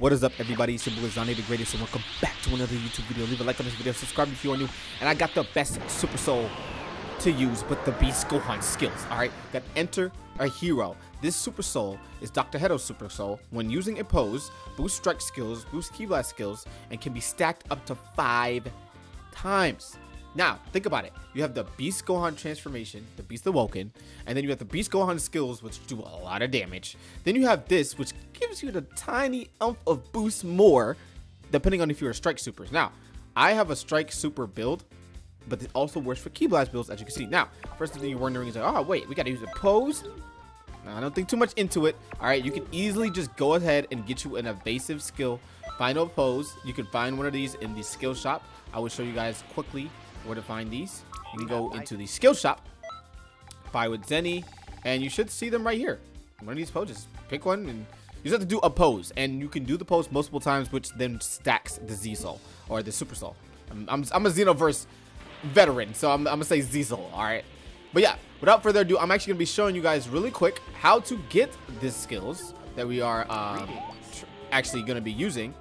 What is up, everybody? It's boy Zani the Greatest, and welcome back to another YouTube video. Leave a like on this video, subscribe if you are new, and I got the best Super Soul to use with the Beast Gohan skills. All right, got Enter a Hero. This Super Soul is Dr. Hedo's Super Soul. When using a pose, boost strike skills, boost Ki Blast skills, and can be stacked up to five times. Now, think about it. You have the Beast Gohan transformation, the Beast Awoken, and then you have the Beast Gohan skills, which do a lot of damage. Then you have this, which gives you the tiny ounce of boost more, depending on if you're a Strike Supers. Now, I have a Strike Super build, but it also works for Ki Blast builds, as you can see. Now, first thing you're wondering is like, oh, wait, we got to use a pose? Now, I don't think too much into it. All right, you can easily just go ahead and get you an evasive skill. Final pose. You can find one of these in the skill shop. I will show you guys quickly where to find these. You can go into the skill shop, buy with Zeni, and you should see them right here. One of these poses. Pick one and you just have to do a pose. And you can do the pose multiple times, which then stacks the Z Soul or the Super Soul. I'm, I'm, I'm a Xenoverse veteran, so I'm, I'm gonna say Z Soul, alright? But yeah, without further ado, I'm actually gonna be showing you guys really quick how to get these skills that we are um, actually gonna be using.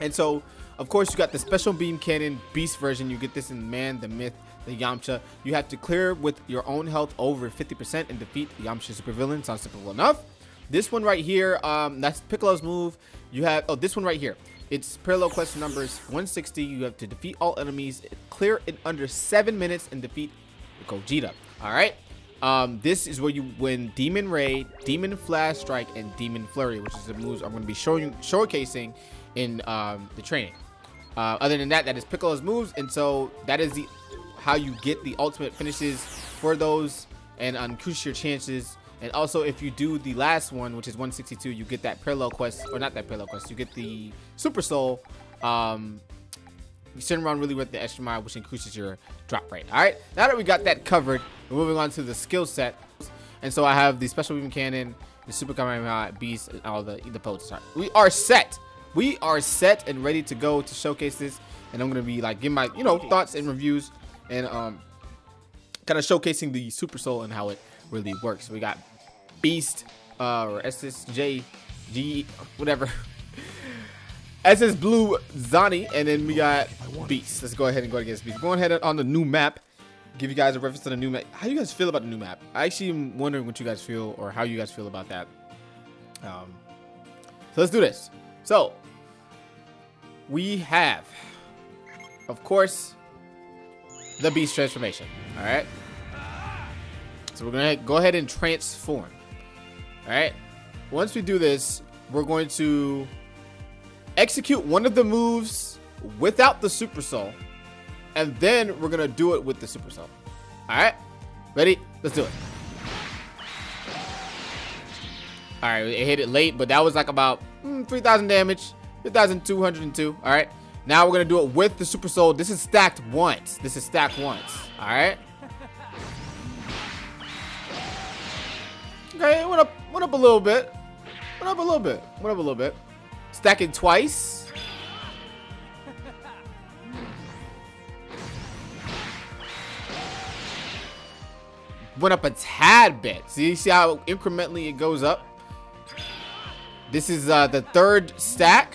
And so of course, you got the Special Beam Cannon Beast version. You get this in Man, the Myth, the Yamcha. You have to clear with your own health over 50% and defeat the Yamcha supervillain. Sounds simple enough. This one right here, um, that's Piccolo's move. You have, oh, this one right here. It's parallel quest numbers 160. You have to defeat all enemies, clear in under seven minutes, and defeat Gogeta. All right. Um, this is where you win Demon Ray, Demon Flash Strike, and Demon Flurry, which is the moves I'm going to be showing showcasing in um, the training. Uh, other than that, that is Piccolo's moves, and so that is the how you get the ultimate finishes for those and increase your chances. And also, if you do the last one, which is 162, you get that parallel quest, or not that parallel quest, you get the Super Soul. Um, around really with the extra mile, which increases your drop rate. All right, now that we got that covered, we're moving on to the skill set. And so I have the Special Beam Cannon, the Super Kamehameha Beast, and all the the poses. We are set we are set and ready to go to showcase this and i'm gonna be like giving my you know thoughts and reviews and um kind of showcasing the super soul and how it really works. We got beast uh or ssj g whatever. Ss blue zani and then we got beast. Let's go ahead and go against beast. Going ahead on the new map. Give you guys a reference to the new map. How you guys feel about the new map? I actually am wondering what you guys feel or how you guys feel about that. Um so let's do this. So we have, of course, the beast transformation. All right. So we're gonna go ahead and transform. All right. Once we do this, we're going to execute one of the moves without the super soul, and then we're gonna do it with the super soul. All right. Ready? Let's do it. All right, it hit it late, but that was like about mm, 3,000 damage. 2,202. All right. Now we're going to do it with the Super Soul. This is stacked once. This is stacked once. All right. Okay, went up, went up a little bit. Went up a little bit. Went up a little bit. Stacking twice. Went up a tad bit. See, you see how incrementally it goes up? This is uh, the third stack.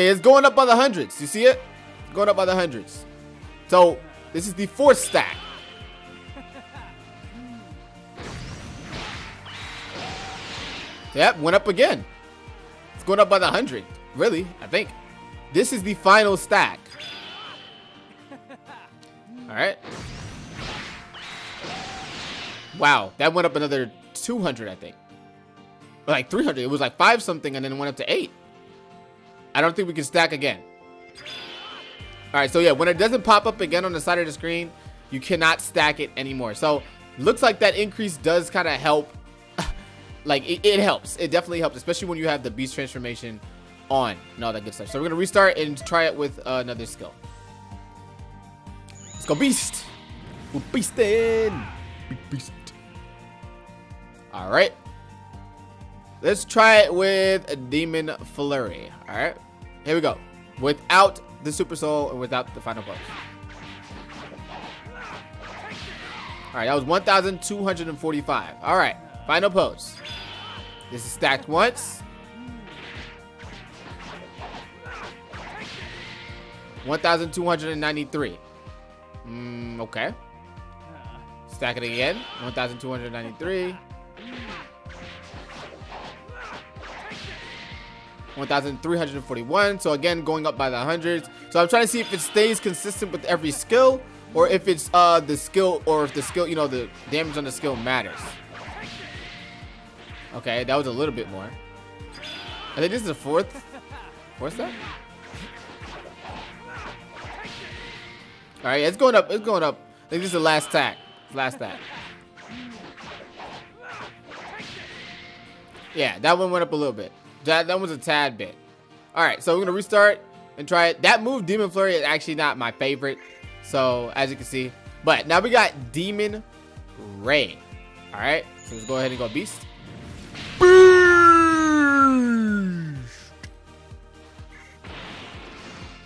Okay, it's going up by the hundreds. You see it? Going up by the hundreds. So, this is the fourth stack. Yep, went up again. It's going up by the hundred. Really, I think. This is the final stack. Alright. Wow, that went up another 200, I think. like 300. It was like 5 something and then it went up to 8. I don't think we can stack again. Alright, so yeah, when it doesn't pop up again on the side of the screen, you cannot stack it anymore. So, looks like that increase does kind of help. like, it, it, helps. It definitely helps, especially when you have the beast transformation on and all that good stuff. So, we're going to restart and try it with uh, another skill. Let's go beast. We're beasting. Beast. All right. Let's try it with a Demon Flurry. Alright. Here we go. Without the Super Soul and without the final blow. All right, that was 1,245. All right, final pose. This is stacked once. 1,293. Mm, okay. Stack it again. 1,293. 1,341. So again, going up by the hundreds. So I'm trying to see if it stays consistent with every skill or if it's uh the skill or if the skill, you know, the damage on the skill matters. Okay, that was a little bit more. I think this is the fourth. What's that? Alright, it's going up. It's going up. I think this is the last tack. Last tack. Yeah, that one went up a little bit. That, that was a tad bit. Alright, so we're to restart and try it. That move, Demon Flurry, is actually not my favorite. So, as you can see. But now we got Demon Ray. Alright, so let's go ahead and go Beast.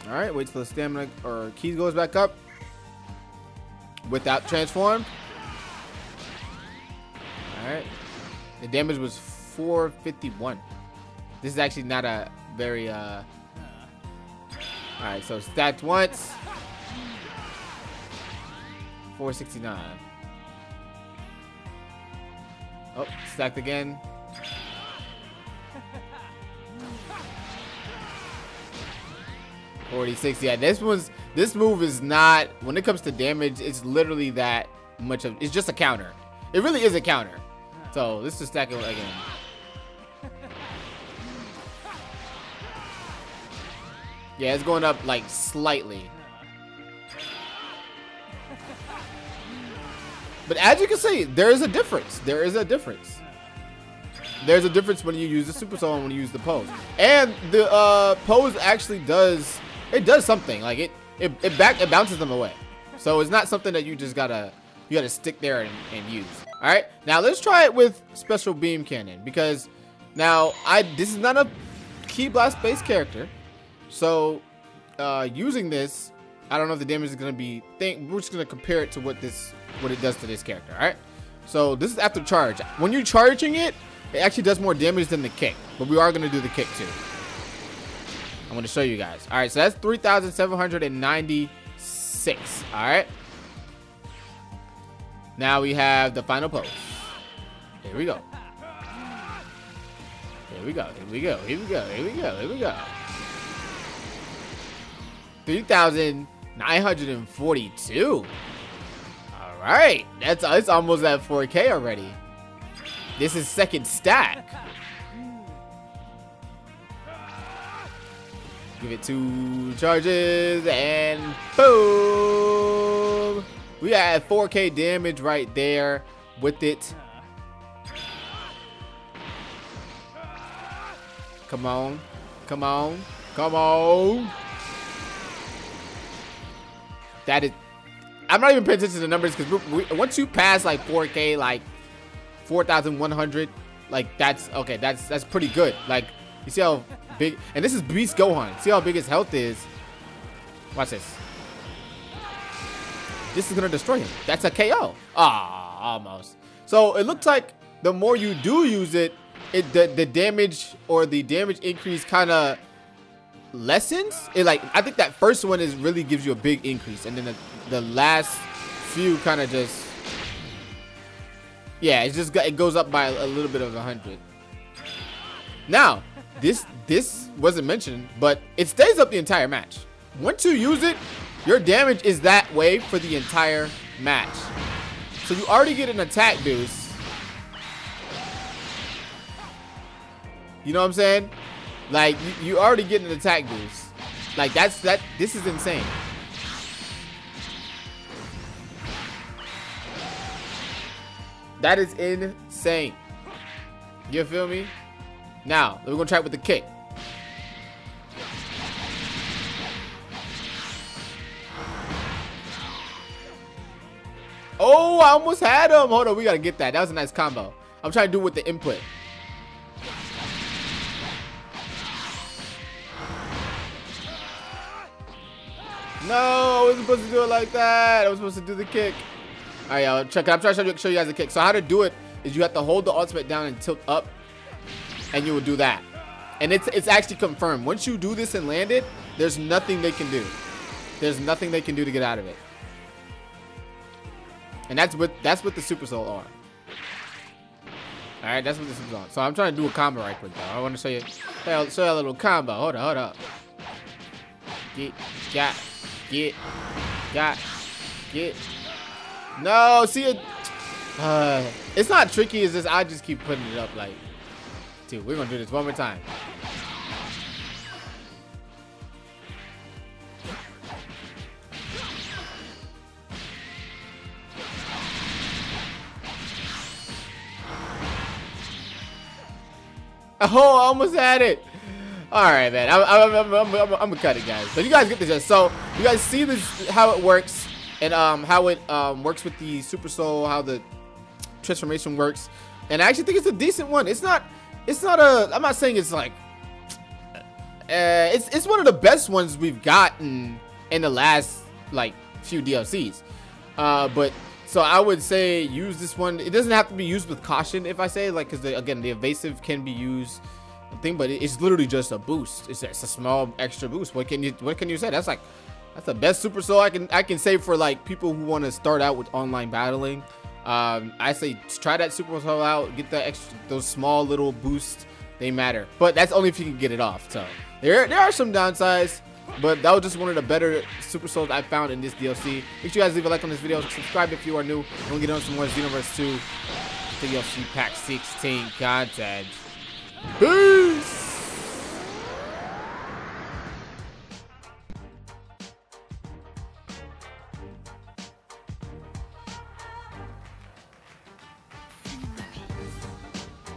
Alright, wait till the stamina or keys goes back up without transform. Alright. The damage was 451. This is actually not a very uh Alright, so stacked once. 469. Oh, stacked again. Forty-six. Yeah, this one's this move is not when it comes to damage, it's literally that much of it's just a counter. It really is a counter. So this is stacking again. Yeah, it's going up like slightly. But as you can see, there is a difference. There is a difference. There's a difference when you use the super soul and when you use the pose. And the uh, pose actually does it does something. Like it it, it back it bounces them away. So it's not something that you just gotta you gotta stick there and, and use. Alright, now let's try it with special beam cannon because now I this is not a Ki blast based character. So uh, using this, I don't know if the damage is gonna be think we're just gonna compare it to what this what it does to this character, alright? So this is after charge. When you're charging it, it actually does more damage than the kick. But we are gonna do the kick too. I'm gonna show you guys. Alright, so that's 3,796. Alright. Now we have the final pose. Here we go. Here we go. Here we go. Here we go. Here we go. Here we go. 3,942. All right. That's it's almost at 4K already. This is second stack. Give it two charges and boom. We had 4K damage right there with it. Come on. Come on. Come on. That is... I'm not even paying attention to the numbers because once you pass like 4K, like 4,100, like that's... Okay, that's that's pretty good. Like, you see how big... And this is Beast Gohan. See how big his health is. Watch this. This is to destroy him. That's a KO. Ah, almost. So it looks like the more you do use it, it the, the damage or the damage increase kind of lessens. It like I think that first one is really gives you a big increase, and then the, the last few kind of just yeah, it just it goes up by a, a little bit of a hundred. Now this this wasn't mentioned, but it stays up the entire match. Once you use it, your damage is that way for the entire match. So you already get an attack boost. You know what I'm saying? Like you, you already get an attack boost. Like that's that this is insane. That is insane. You feel me? Now, we're gonna try it with the kick. Oh, I almost had him. Hold on, we gotta get that. That was a nice combo. I'm trying to do it with the input. No, I wasn't supposed to do it like that. I was supposed to do the kick. All right, y'all, check it. I'm trying to show you guys the kick. So how to do it is you have to hold the ultimate down and tilt up, and you will do that. And it's it's actually confirmed. Once you do this and land it, there's nothing they can do. There's nothing they can do to get out of it. And that's what that's what the Super Soul are. All right, that's what this is on. So I'm trying to do a combo right quick, though. I want to show you, show you, show you a little combo. Hold up, hold up. Get, got, get, got, get. No, see it. Uh, it's not tricky. It's just I just keep putting it up like, dude. We're gonna do this one more time. Oh, I almost had it. All right, man. I'm, I'm, I'm, I'm, gonna cut it, guys. But you guys get the gist. So you guys see this how it works and um, how it um, works with the Super Soul, how the transformation works. And I actually think it's a decent one. It's not. It's not a. I'm not saying it's like. Uh, it's it's one of the best ones we've gotten in the last like few DLCs. Uh, but so I would say use this one. It doesn't have to be used with caution if I say like, because again, the evasive can be used thing, but it's literally just a boost. It's, it's a small extra boost. What can you what can you say? That's like that's the best super soul I can I can say for like people who want to start out with online battling. Um, I say try that super soul out. Get the extra those small little boosts. They matter, but that's only if you can get it off. So there there are some downsides. But that was just one of the better Super Souls I found in this DLC. Make sure you guys leave a like on this video. Subscribe if you are new. And we'll get on some more Xenoverse 2 DLC Pack 16 content. Peace!